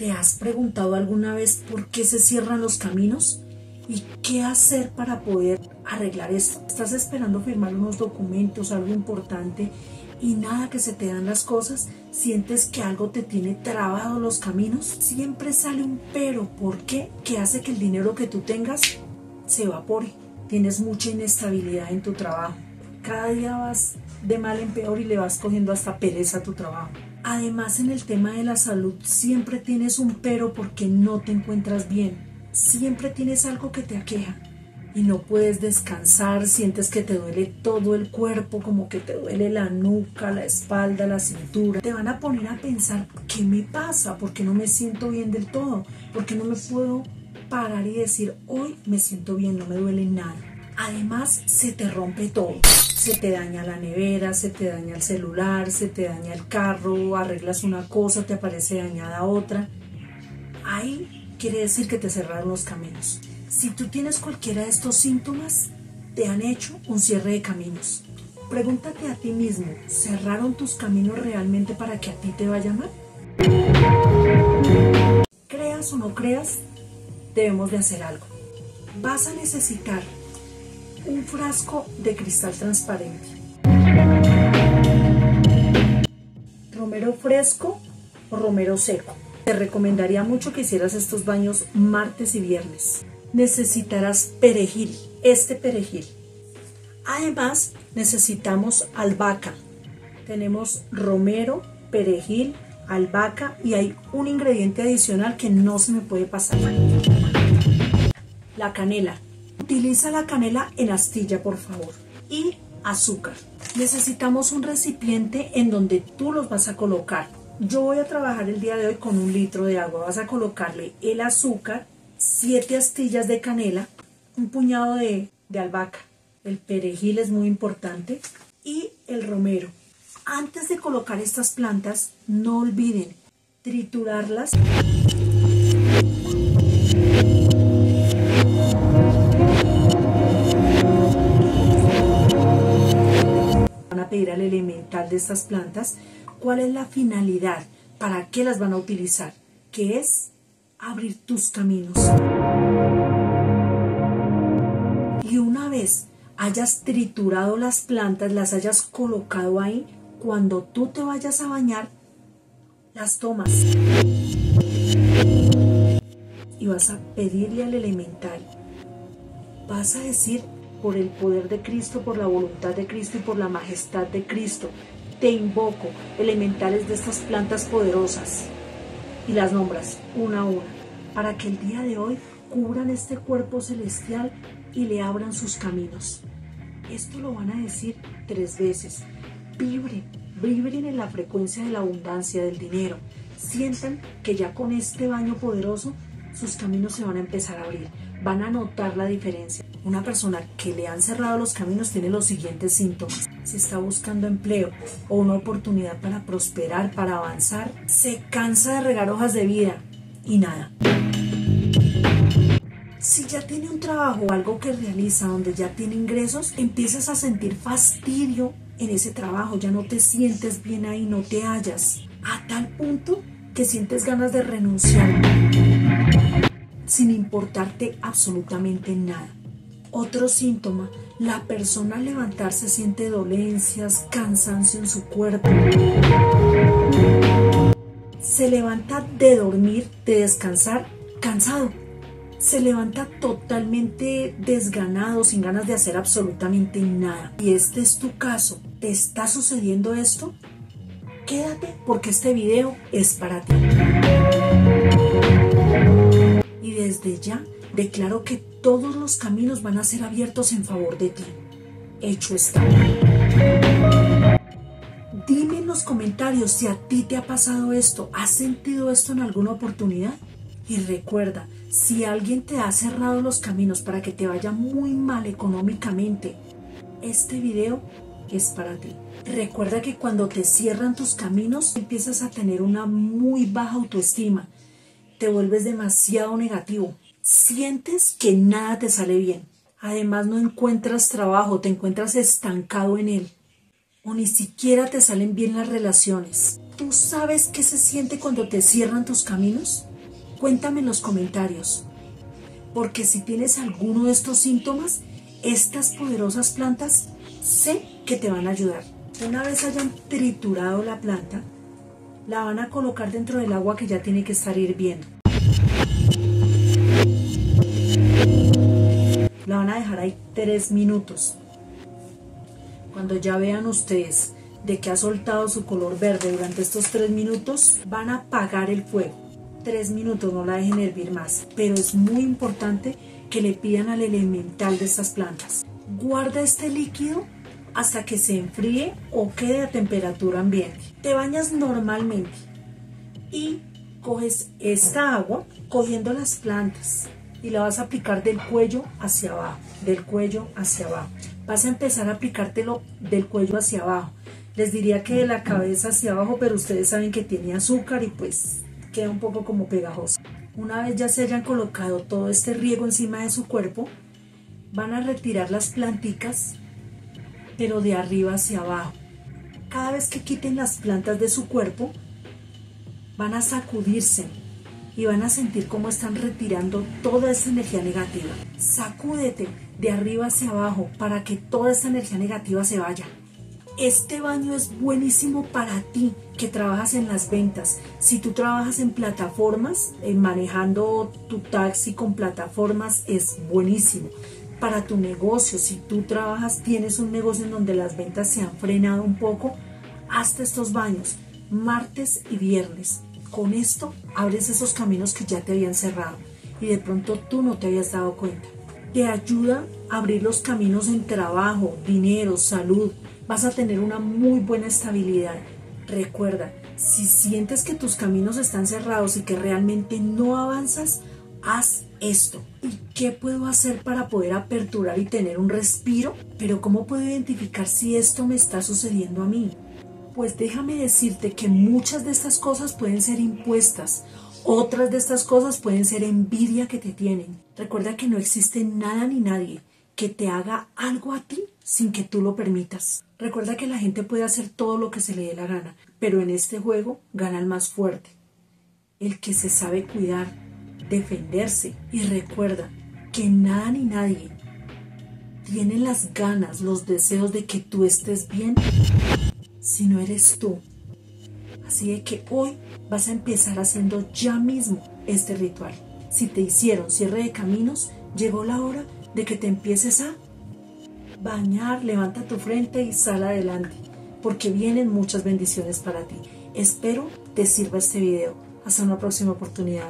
¿Te has preguntado alguna vez por qué se cierran los caminos? ¿Y qué hacer para poder arreglar esto? ¿Estás esperando firmar unos documentos, algo importante y nada que se te dan las cosas? ¿Sientes que algo te tiene trabado los caminos? Siempre sale un pero. ¿Por qué? Que hace que el dinero que tú tengas se evapore. Tienes mucha inestabilidad en tu trabajo. Cada día vas de mal en peor y le vas cogiendo hasta pereza a tu trabajo. Además, en el tema de la salud siempre tienes un pero porque no te encuentras bien. Siempre tienes algo que te aqueja y no puedes descansar, sientes que te duele todo el cuerpo, como que te duele la nuca, la espalda, la cintura. Te van a poner a pensar, ¿qué me pasa? ¿Por qué no me siento bien del todo? ¿Por qué no me puedo parar y decir, hoy me siento bien, no me duele nada? Además, se te rompe todo se te daña la nevera, se te daña el celular, se te daña el carro, arreglas una cosa, te aparece dañada otra. Ahí quiere decir que te cerraron los caminos. Si tú tienes cualquiera de estos síntomas, te han hecho un cierre de caminos. Pregúntate a ti mismo, ¿cerraron tus caminos realmente para que a ti te vaya mal? Creas o no creas, debemos de hacer algo. Vas a necesitar un frasco de cristal transparente. Romero fresco o romero seco. Te recomendaría mucho que hicieras estos baños martes y viernes. Necesitarás perejil, este perejil. Además, necesitamos albahaca. Tenemos romero, perejil, albahaca y hay un ingrediente adicional que no se me puede pasar. La canela. Utiliza la canela en astilla, por favor. Y azúcar. Necesitamos un recipiente en donde tú los vas a colocar. Yo voy a trabajar el día de hoy con un litro de agua. Vas a colocarle el azúcar, siete astillas de canela, un puñado de, de albahaca. El perejil es muy importante. Y el romero. Antes de colocar estas plantas, no olviden triturarlas pedir al elemental de estas plantas cuál es la finalidad, para qué las van a utilizar, que es abrir tus caminos. Y una vez hayas triturado las plantas, las hayas colocado ahí, cuando tú te vayas a bañar, las tomas. Y vas a pedirle al elemental, vas a decir, por el poder de Cristo, por la voluntad de Cristo y por la majestad de Cristo. Te invoco, elementales de estas plantas poderosas, y las nombras una a una, para que el día de hoy cubran este cuerpo celestial y le abran sus caminos. Esto lo van a decir tres veces. Vibren, vibren en la frecuencia de la abundancia del dinero. Sientan que ya con este baño poderoso sus caminos se van a empezar a abrir. Van a notar la diferencia. Una persona que le han cerrado los caminos tiene los siguientes síntomas. Si está buscando empleo o una oportunidad para prosperar, para avanzar, se cansa de regar hojas de vida y nada. Si ya tiene un trabajo o algo que realiza donde ya tiene ingresos, empiezas a sentir fastidio en ese trabajo, ya no te sientes bien ahí, no te hallas, a tal punto que sientes ganas de renunciar absolutamente nada. Otro síntoma, la persona al levantarse siente dolencias, cansancio en su cuerpo. Se levanta de dormir, de descansar, cansado. Se levanta totalmente desganado, sin ganas de hacer absolutamente nada. Y este es tu caso. ¿Te está sucediendo esto? Quédate porque este video es para ti. Ya declaro que todos los caminos van a ser abiertos en favor de ti. Hecho está. Dime en los comentarios si a ti te ha pasado esto, has sentido esto en alguna oportunidad. Y recuerda, si alguien te ha cerrado los caminos para que te vaya muy mal económicamente, este video es para ti. Recuerda que cuando te cierran tus caminos empiezas a tener una muy baja autoestima, te vuelves demasiado negativo, sientes que nada te sale bien. Además no encuentras trabajo, te encuentras estancado en él. O ni siquiera te salen bien las relaciones. ¿Tú sabes qué se siente cuando te cierran tus caminos? Cuéntame en los comentarios, porque si tienes alguno de estos síntomas, estas poderosas plantas sé que te van a ayudar. Una vez hayan triturado la planta, la van a colocar dentro del agua que ya tiene que estar hirviendo. La van a dejar ahí tres minutos. Cuando ya vean ustedes de que ha soltado su color verde durante estos tres minutos, van a apagar el fuego. Tres minutos, no la dejen hervir más. Pero es muy importante que le pidan al elemental de estas plantas. Guarda este líquido hasta que se enfríe o quede a temperatura ambiente. Te bañas normalmente y coges esta agua cogiendo las plantas y la vas a aplicar del cuello hacia abajo, del cuello hacia abajo. Vas a empezar a aplicártelo del cuello hacia abajo. Les diría que de la cabeza hacia abajo, pero ustedes saben que tiene azúcar y pues queda un poco como pegajoso. Una vez ya se hayan colocado todo este riego encima de su cuerpo, van a retirar las planticas, pero de arriba hacia abajo. Cada vez que quiten las plantas de su cuerpo, van a sacudirse y van a sentir cómo están retirando toda esa energía negativa. Sacúdete de arriba hacia abajo para que toda esa energía negativa se vaya. Este baño es buenísimo para ti que trabajas en las ventas. Si tú trabajas en plataformas, en manejando tu taxi con plataformas, es buenísimo. Para tu negocio, si tú trabajas, tienes un negocio en donde las ventas se han frenado un poco, hasta estos baños, martes y viernes. Con esto abres esos caminos que ya te habían cerrado y de pronto tú no te habías dado cuenta. Te ayuda a abrir los caminos en trabajo, dinero, salud. Vas a tener una muy buena estabilidad. Recuerda, si sientes que tus caminos están cerrados y que realmente no avanzas, haz esto. ¿Y qué puedo hacer para poder aperturar y tener un respiro? Pero ¿cómo puedo identificar si esto me está sucediendo a mí? Pues déjame decirte que muchas de estas cosas pueden ser impuestas, otras de estas cosas pueden ser envidia que te tienen. Recuerda que no existe nada ni nadie que te haga algo a ti sin que tú lo permitas. Recuerda que la gente puede hacer todo lo que se le dé la gana, pero en este juego gana el más fuerte, el que se sabe cuidar, defenderse y recuerda que nada ni nadie tiene las ganas, los deseos de que tú estés bien si no eres tú. Así de que hoy vas a empezar haciendo ya mismo este ritual. Si te hicieron cierre de caminos, llegó la hora de que te empieces a bañar, levanta tu frente y sal adelante, porque vienen muchas bendiciones para ti. Espero te sirva este video. Hasta una próxima oportunidad.